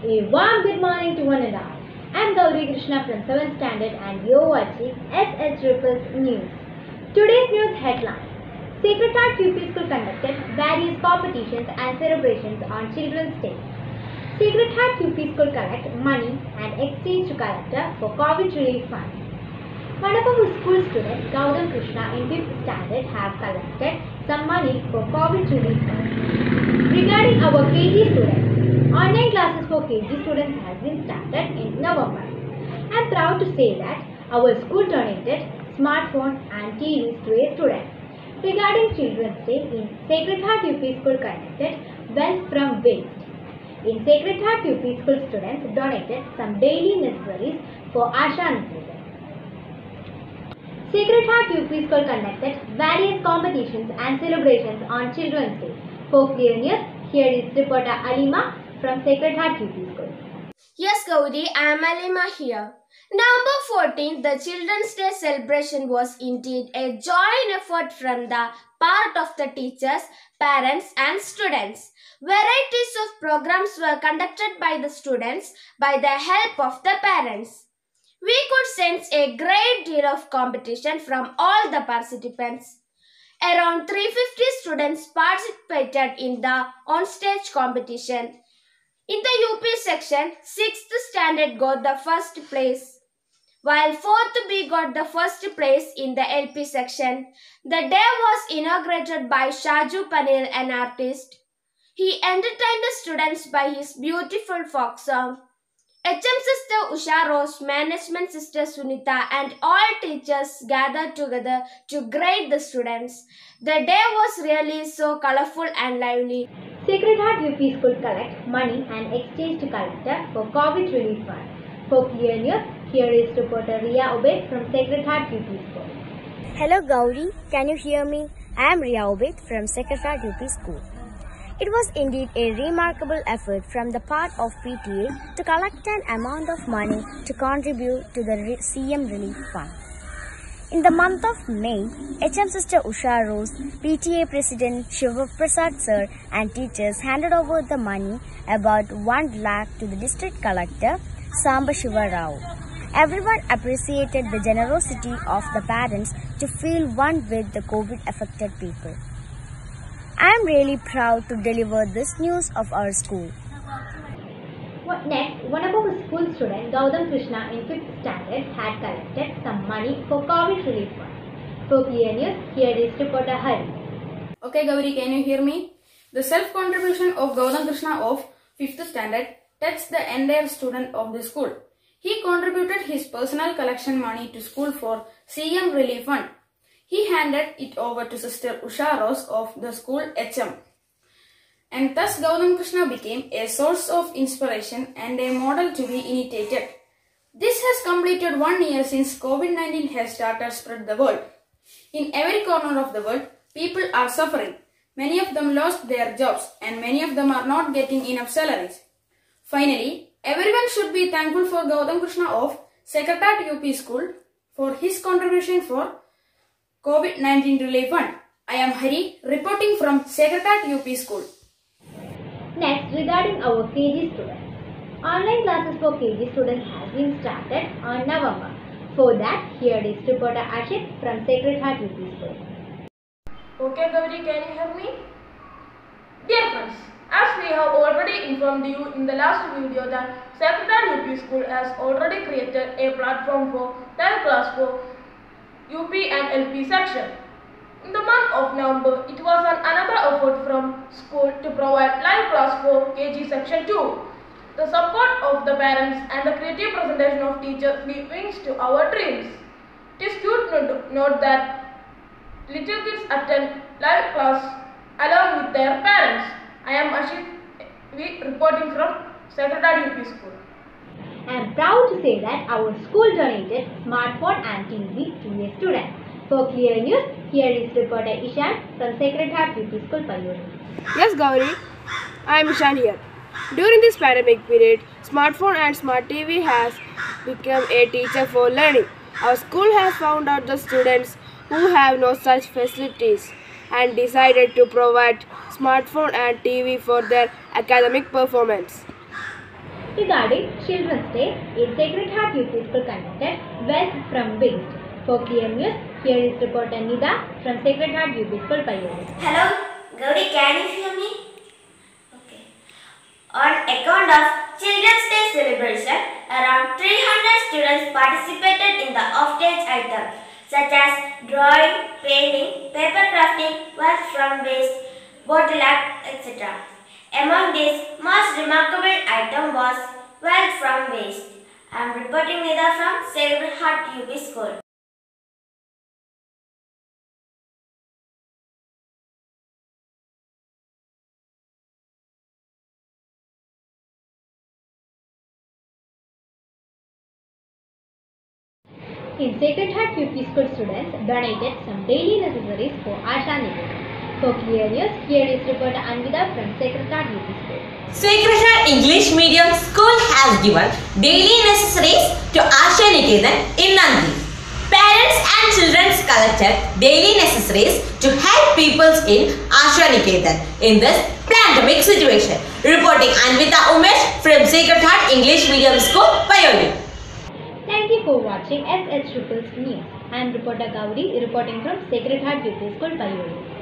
A warm good morning to one and all. I am Gauri Krishna from 7th Standard and you're watching SH Ripples News. Today's news headline Sacred Heart UP School conducted various competitions and celebrations on Children's Day. Sacred Heart UP School collect money and exchange to collector for COVID relief fund. One of our school students, Gautam Krishna in 5th standard have collected some money for COVID relief fund. Regarding our KG students, online classes for KG students has been started in November. I am proud to say that our school donated smartphone and TVs to a student. Regarding Children's Day in Sacred Heart UP School conducted Wealth from Waste. In Sacred Heart UP School students donated some daily necessaries for Asha Niketan. Sacred Heart UP School conducted various competitions and celebrations on Children's Day. For clear news, here is reporter Alima from Sacred Heart UP School. Yes, Gauri, I am Alima here. Number 14, the Children's Day celebration was indeed a joint effort from the part of the teachers, parents, and students. Varieties of programs were conducted by the students by the help of the parents. We could sense a great deal of competition from all the participants. Around 350 students participated in the on-stage competition. In the UP section, 6th standard got the first place, while 4th B got the first place in the LP section. The day was inaugurated by Shaju Panil, an artist. He entertained the students by his beautiful folk song. HM sister Usha Rose, management sister Sunita, and all teachers gathered together to grade the students. The day was really so colorful and lively. Sacred Heart UP School collect money and exchange to collector for COVID relief fund. For clear news, here is reporter Ria Obed from Sacred Heart UP School. Hello Gauri, can you hear me? I am Ria Obed from Sacred Heart UP School. It was indeed a remarkable effort from the part of PTA to collect an amount of money to contribute to the CM Relief Fund. In the month of May, HM Sister Usha Rose, PTA President Shiva Prasad Sir and teachers handed over the money about 1 lakh to the district collector Samba Shiva Rao. Everyone appreciated the generosity of the parents to feel one with the COVID affected people. I am really proud to deliver this news of our school. What next, one of our school students, Gautam Krishna in 5th standard, had collected some money for COVID relief fund. For clear news, here is reporter Hari. Okay, Gauri, can you hear me? The self-contribution of Gautam Krishna of 5th standard touched the entire student of the school. He contributed his personal collection money to school for CM Relief Fund. He handed it over to Sister Usha Rose of the school HM. And thus Gautam Krishna became a source of inspiration and a model to be imitated. This has completed one year since COVID-19 has started spread the world. In every corner of the world, people are suffering. Many of them lost their jobs and many of them are not getting enough salaries. Finally, everyone should be thankful for Gautam Krishna of Heart UP School for his contribution for COVID-19 Relief Fund. I am Hari reporting from Sacred Heart UP School. Next, regarding our KG students. Online classes for KG students has been started on November. For that, here is reporter Ashik from Sacred Heart UP School. Okay, Gauri, can you hear me? Dear friends, as we have already informed you in the last video that Sacred Heart UP School has already created a platform for live class for UP and LP section. In the month of November, it was an another effort from school to provide live class for KG section 2. The support of the parents and the creative presentation of teachers give wings to our dreams. It is cute to note that little kids attend live class along with their parents. I am Ashit reporting from Sacred Heart UP School. I am proud to say that our school donated smartphone and TV to a student. For clear news, here is reporter Ishan from Sacred Heart UP School, Payur. Yes, Gauri, I am Ishan here. During this pandemic period, smartphone and smart TV has become a teacher for learning. Our school has found out the students who have no such facilities and decided to provide smartphone and TV for their academic performance. Regarding Children's Day in Sacred Heart UP School conducted Wealth from Waste. For clear news, here is reporter Nida from Sacred Heart UP School Payyoli. Hello, Gauri, can you hear me? Okay. On account of Children's Day celebration, around 300 students participated in the off-stage items such as drawing, painting, paper crafting, work from waste, bottle art, etc. Among these, most remarkable item was wealth from waste. I am reporting Nida from Sacred Heart UP School. In Sacred Heart UP School students donated some daily necessaries for Asha Niketan. News, here is reporter Anvida from Sacred Heart UP School. Heart English Medium School has given daily necessaries to Asha Niketan in Nandi. Parents and children collected daily necessaries to help people in Asha Niketan in this pandemic situation. Reporting Anvita Umesh from Sacred Heart English Medium School, Payoli. Thank you for watching SH Ripples News. I am reporter Gauri reporting from Sacred Heart UP School Payodi.